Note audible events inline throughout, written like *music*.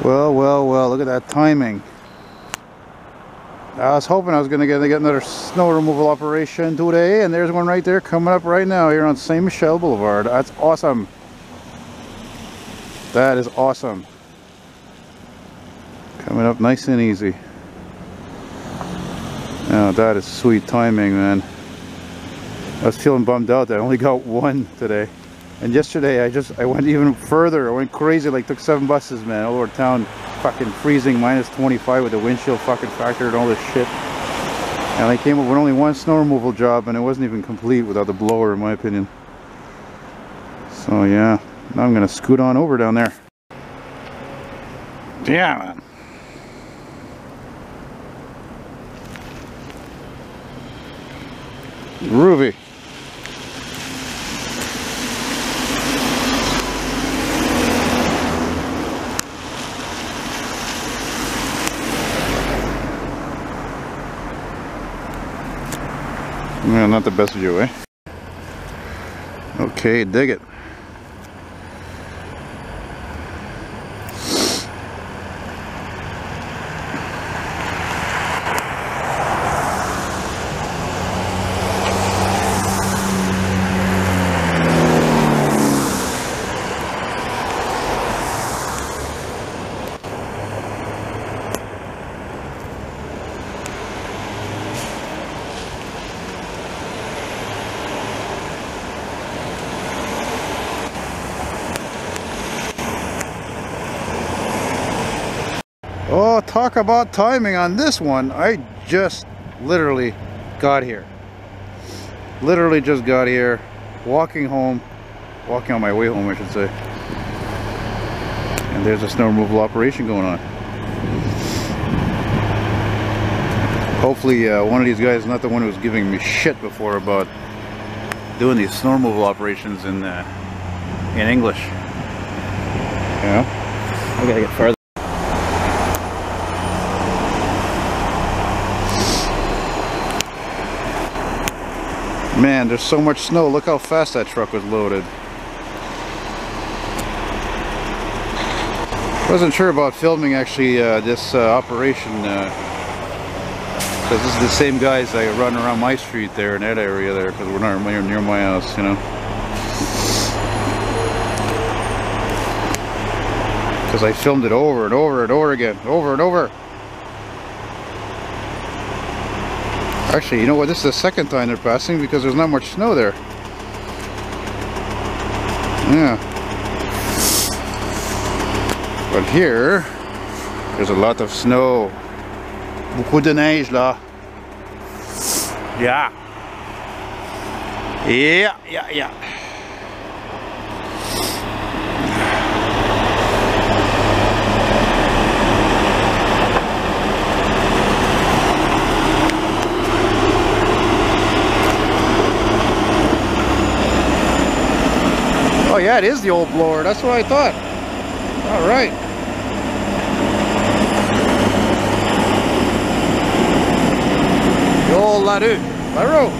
Well, well, well, look at that timing. I was hoping I was going to get, another snow removal operation today, and there's one right there coming up right now here on St. Michel Boulevard. That's awesome. That is awesome. Coming up nice and easy. Now that is sweet timing, man. I was feeling bummed out that I only got one today. And yesterday I just, I went even further. I went crazy, like took seven buses, man, all over town. Fucking freezing, minus 25 with the windshield fucking factor and all this shit. And I came up with only one snow removal job and it wasn't even complete without the blower in my opinion. So yeah, now I'm gonna scoot on over down there. Yeah, man. Groovy. Yeah, not the best view, eh? Okay, dig it. Oh, talk about timing on this one. I just literally got here. Literally just got here, walking home, walking on my way home, I should say. And there's a snow removal operation going on. Hopefully uh, one of these guys is not the one who was giving me shit before about doing these snow removal operations in uh, in English. Know? I gotta get further. Man, there's so much snow. Look how fast that truck was loaded. Wasn't sure about filming actually uh, this uh, operation because uh, this is the same guys that run around my street there in that area there because we're not near, near my house, you know. Because I filmed it over and over and over again, over and over. Actually, you know what? This is the second time they're passing because there's not much snow there. Yeah. But here, there's a lot of snow. Beaucoup de neige là. Yeah. Yeah, yeah, yeah. Yeah, it is the old blower. That's what I thought. All right. The old Larue. Larue.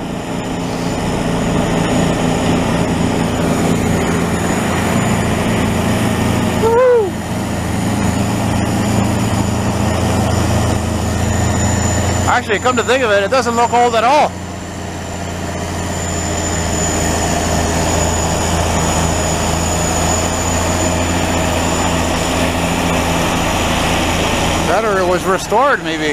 Actually, come to think of it, it doesn't look old at all. Or it was restored maybe.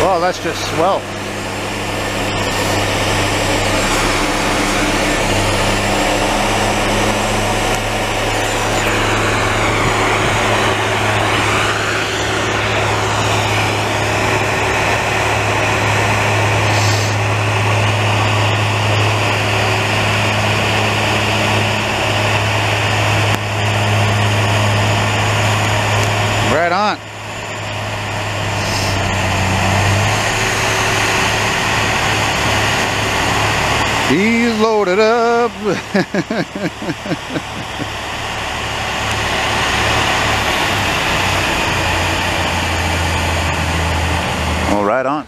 Well, that's just swell. not. He's loaded up. *laughs* All right on.